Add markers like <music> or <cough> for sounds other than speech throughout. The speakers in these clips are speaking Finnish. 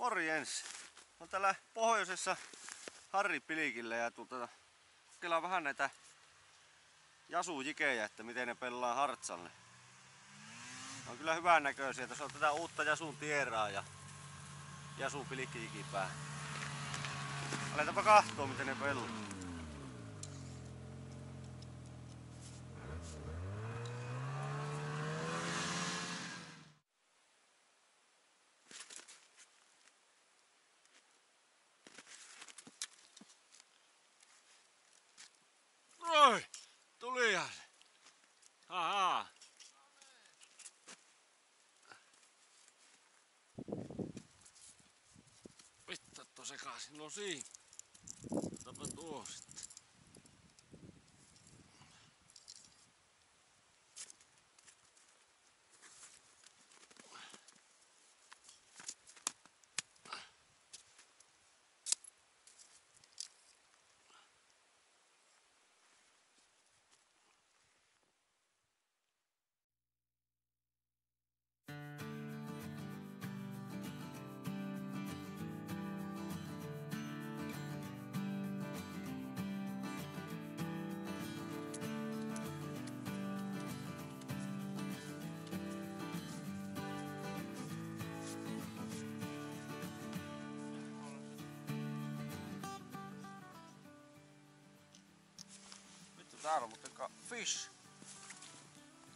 Morjens! On täällä pohjoisessa Harri Pilikillä ja tuota, kokeillaan vähän näitä jasujikejä, että miten ne pelaa hartsalle. On kyllä hyvän näköisiä. Tässä on tätä uutta Jasun tieraa ja Jasu Pilikki-jikipää. Aletaanpa kahtoa miten ne pelaa. No siinä. Otapa tuo täällä on muuten fish.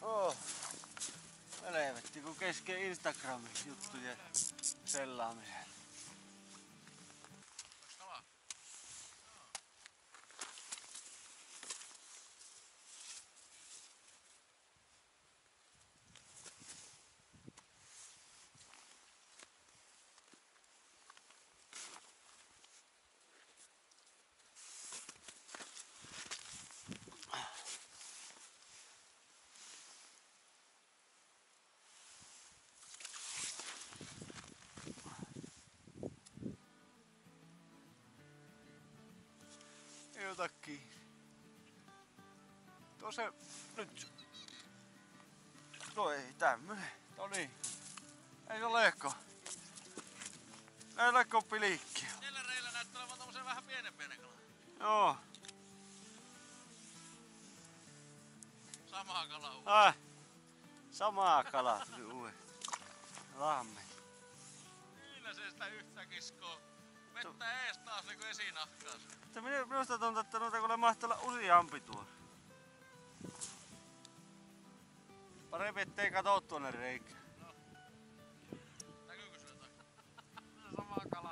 Oh. Helvetti, kun kesken Instagramin juttujen sellaamisen. Se nyt. No ei tämmönen. No niin. Ei se lekko. Ei lekko pilikki. Neljä reillä näyttää olevan tommosen vähän pienempiä ne kalat. Joo. Samaa kalaa uudestaan. Ah. Samaa kalaa tuli uuden. Lamme. Kyllä se sitä yhtä kiskoo. Vettä ees taas niinku esinahkaas. Minusta tuntuu, että noita kuule mahtaa olla useampi tuo. Parempi ettei katoo tuonne reikään. Näkyykö sulle? Sama kala.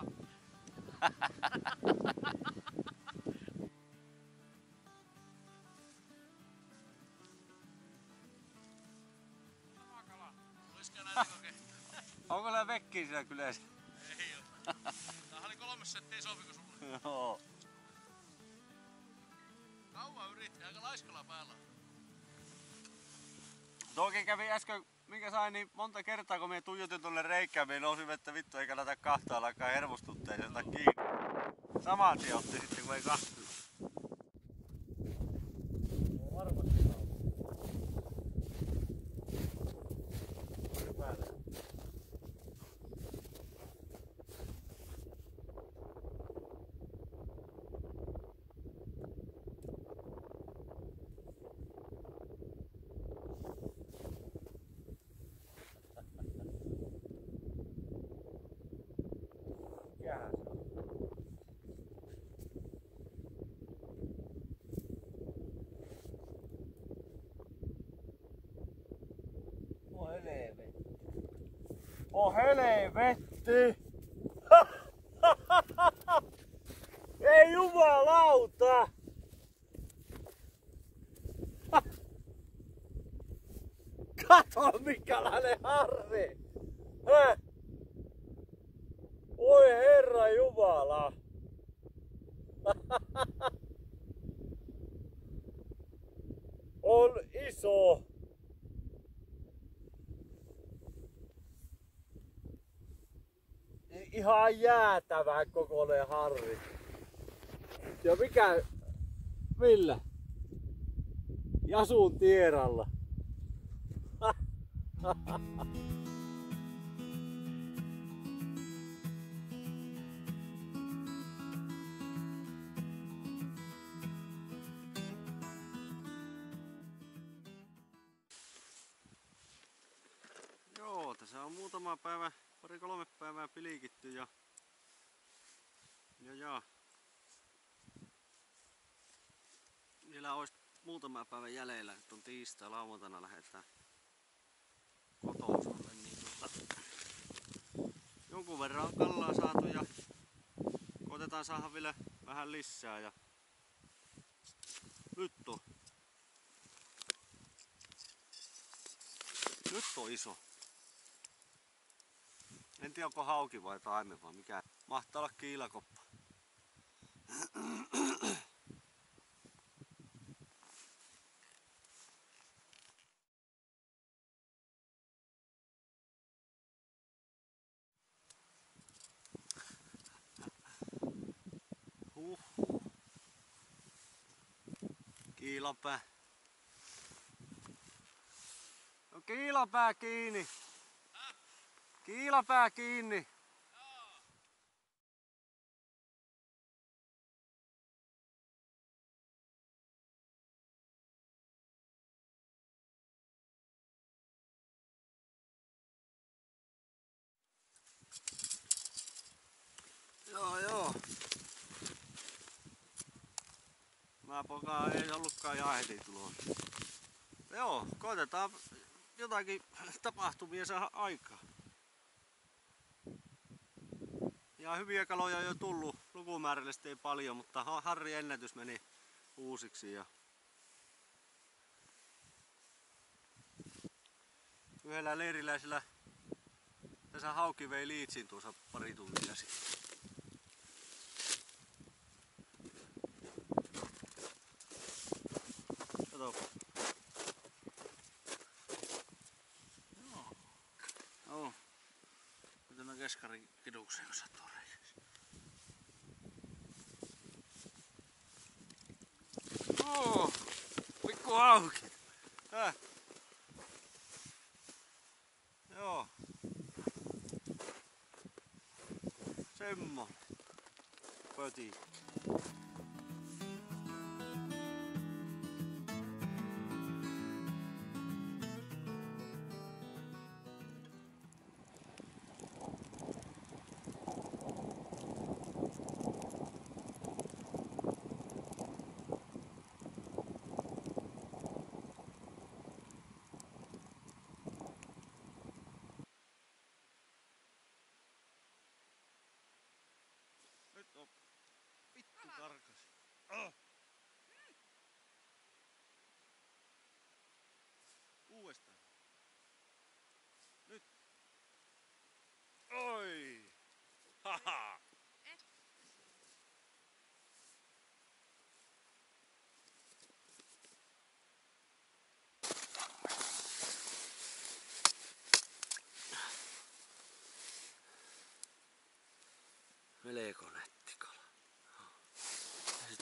Sama kala. Kokea? Onko siellä vekkiä siellä kylässä? Ei oo. Tää oli kolme settiä sopiko sulle? Joo. Kauan yritti, aika laiskalla päällä. Toki kävi äsken, minkä sain niin monta kertaa kun minä tuijotin tuonne reikään, minä nousin että vittu ei kannata kahtaa alkaa hermostuttaa ja kiinni. Saman tien otti sitten kun ei kahtu. Helvetti. Oh <laughs> helvetti! Ei jumalauta! <laughs> Kato minkälainen harri! Häh? Oi herra jumala! <laughs> On iso! ihan jäätävän kokoinen harri. Ja mikä, millä? Jasun tieralla. Joo, tässä on muutama päivä pari kolme päivää pilikitty ja, ja, ja. Vielä olisi muutama päivä jäljellä, että on tiistai, lauantaina lähdetään kotoisalle, niin tuota, jonkun verran on kallaa saatu ja koitetaan saada vielä vähän lisää ja nyt on nyt on iso. En tiedä onko hauki vai taimen vai mikä. Mahtaa olla kiilakoppa. Huh. Kiilapää. No kiilapää kiinni. Kiilapää kiinni. Joo, joo. Mä pokaa ei ollutkaan heti tulossa. Joo, koitetaan jotakin tapahtumia saada aikaa. Ja hyviä kaloja on jo tullut, lukumäärällisesti ei paljon, mutta Ha- Harri ennätys meni uusiksi. Ja yhdellä leiriläisellä tässä hauki vei liitsin tuossa pari tuntia sitten. Kato. Joo. Miten on keskarin kiduksen kanssa fermo. Così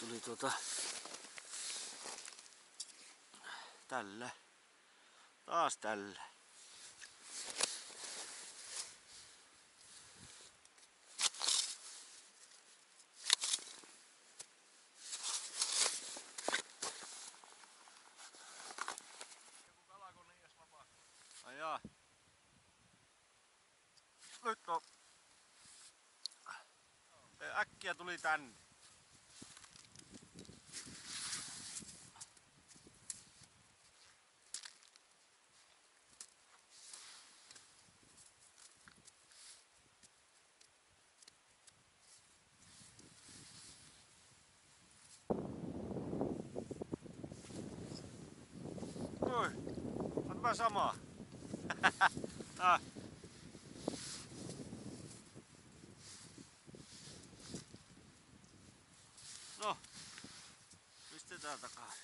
tuli tuota tällä. Taas tällä. Nyt on äkkiä tuli tänne. Mä sama. <laughs> ah. No, pistetään takaisin.